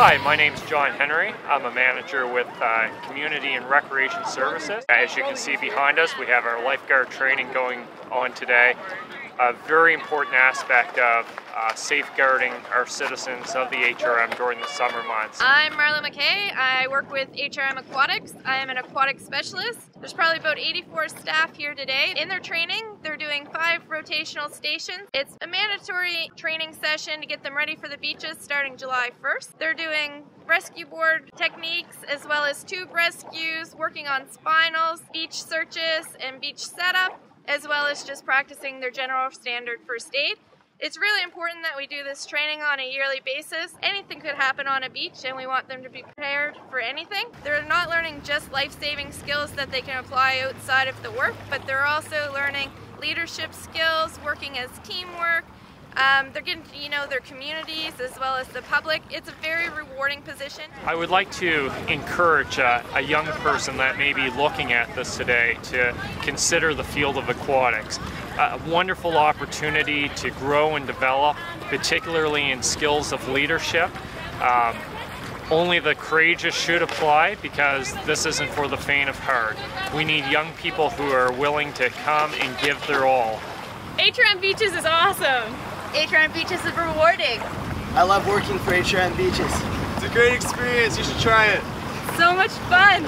Hi, my name is John Henry. I'm a manager with uh, Community and Recreation Services. As you can see behind us, we have our lifeguard training going on today. A very important aspect of uh, safeguarding our citizens of the HRM during the summer months. I'm Marla McKay. I work with HRM Aquatics. I am an aquatic specialist. There's probably about 84 staff here today. In their training, doing five rotational stations. It's a mandatory training session to get them ready for the beaches starting July 1st. They're doing rescue board techniques as well as tube rescues, working on spinals, beach searches, and beach setup as well as just practicing their general standard first aid. It's really important that we do this training on a yearly basis. Anything could happen on a beach and we want them to be prepared for anything. They're not learning just life-saving skills that they can apply outside of the work, but they're also learning leadership skills, working as teamwork, um, they're getting to you know their communities as well as the public. It's a very rewarding position. I would like to encourage uh, a young person that may be looking at this today to consider the field of aquatics. A wonderful opportunity to grow and develop, particularly in skills of leadership. Um, only the courageous should apply because this isn't for the faint of heart. We need young people who are willing to come and give their all. HRM Beaches is awesome. HRM Beaches is rewarding. I love working for HRM Beaches. It's a great experience. You should try it. So much fun.